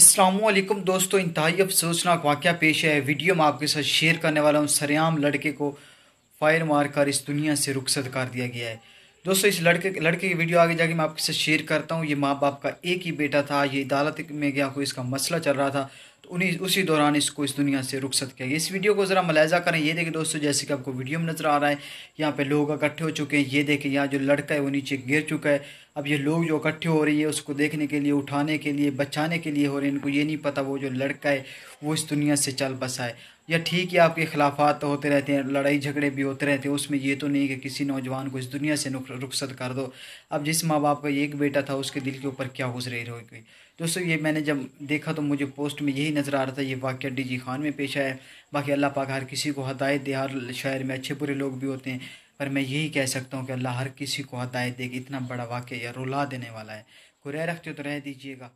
असलम दोस्तों, इंतहाई अफसोसनाक वाक़ पेश है। वीडियो में आपके साथ शेयर करने वाला हूँ, सरेआम लड़के को फायर मार कर इस दुनिया से रुखसत कर दिया गया है। दोस्तों, इस लड़के लड़के की वीडियो आगे जाके मैं आपके साथ शेयर करता हूँ। ये माँ बाप का एक ही बेटा था, ये अदालत में गया, कोई इसका मसला चल रहा था। तो उन्हीं, उसी दौरान इसको इस दुनिया से रुखसत किया इस वीडियो को ज़रा मलाजा करें। ये देखें दोस्तों, जैसे कि आपको वीडियो में नज़र आ रहा है, यहाँ पे लोग इकट्ठे हो चुके हैं। ये देखें, यहाँ जो लड़का है, वो नीचे गिर चुका है। अब ये लोग जो इकट्ठे हो रही है, उसको देखने के लिए, उठाने के लिए, बचाने के लिए हो रहे हैं, इनको ये नहीं पता वो जो लड़का है, वो इस दुनिया से चल बसा है। या ठीक है, आपके खिलाफात होते रहते हैं, लड़ाई झगड़े भी होते रहते हैं, उसमें ये तो नहीं कि किसी नौजवान को इस दुनिया से रुखसत कर दो। अब जिस माँ बाप का एक बेटा था, उसके दिल के ऊपर क्या गुजरे होगी दोस्तों, ये मैंने जब देखा तो मुझे पोस्ट में यही नज़र आ रहा था, ये वाक्य डी जी खान में पेश आया। बाकी अल्लाह पाक हर किसी को हदायत दे, हर शहर में अच्छे बुरे लोग भी होते हैं, पर मैं यही कह सकता हूँ कि अल्लाह हर किसी को हदायत दे कि इतना बड़ा वाक़ या रुला देने वाला है। कोई रह रखते हो तो रह दीजिएगा।